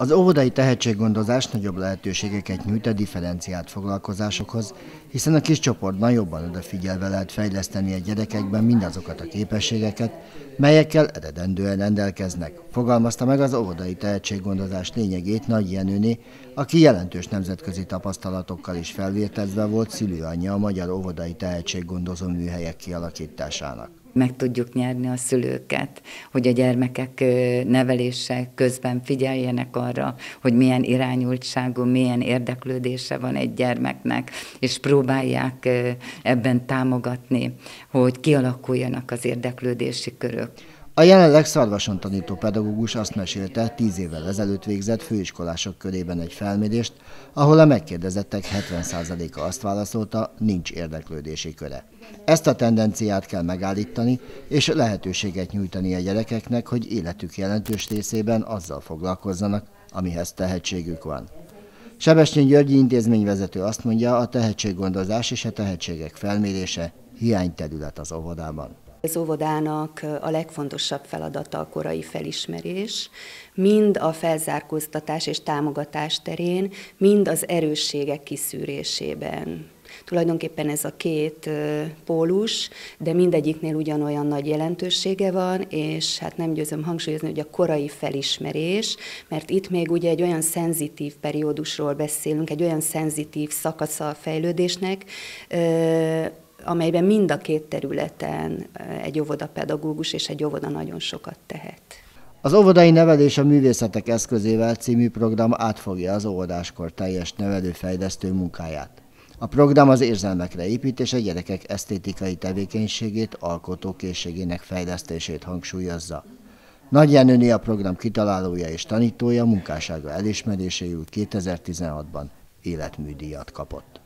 Az óvodai tehetséggondozás nagyobb lehetőségeket nyújt a differenciált foglalkozásokhoz, hiszen a kis csoportban jobban odafigyelve lehet fejleszteni a gyerekekben mindazokat a képességeket, melyekkel eredendően rendelkeznek. Fogalmazta meg az óvodai tehetséggondozás lényegét Nagy Jenőné, aki jelentős nemzetközi tapasztalatokkal is felvértezve volt szülőanyja a Magyar Óvodai Tehetséggondozó Műhelyek kialakításának meg tudjuk nyerni a szülőket, hogy a gyermekek nevelése közben figyeljenek arra, hogy milyen irányultságú, milyen érdeklődése van egy gyermeknek, és próbálják ebben támogatni, hogy kialakuljanak az érdeklődési körök. A jelenleg szarvason tanító pedagógus azt mesélte, tíz évvel ezelőtt végzett főiskolások körében egy felmérést, ahol a megkérdezettek 70%-a azt válaszolta, nincs érdeklődési köre. Ezt a tendenciát kell megállítani, és lehetőséget nyújtani a gyerekeknek, hogy életük jelentős részében azzal foglalkozzanak, amihez tehetségük van. Sebestyen Györgyi intézményvezető azt mondja, a tehetséggondozás és a tehetségek felmérése hiányterület az óvodában. Az óvodának a legfontosabb feladata a korai felismerés, mind a felzárkóztatás és támogatás terén, mind az erősségek kiszűrésében. Tulajdonképpen ez a két pólus, de mindegyiknél ugyanolyan nagy jelentősége van, és hát nem győzöm hangsúlyozni, hogy a korai felismerés, mert itt még ugye egy olyan szenzitív periódusról beszélünk, egy olyan szenzitív szakasza a fejlődésnek, amelyben mind a két területen egy óvodapedagógus és egy óvoda nagyon sokat tehet. Az óvodai nevelés a művészetek eszközével című program átfogja az óvodáskor teljes nevelőfejlesztő munkáját. A program az érzelmekre épít és a gyerekek esztétikai tevékenységét, alkotókészségének fejlesztését hangsúlyozza. Nagy Jenőni a program kitalálója és tanítója munkássága elismeréséül 2016-ban életműdíjat kapott.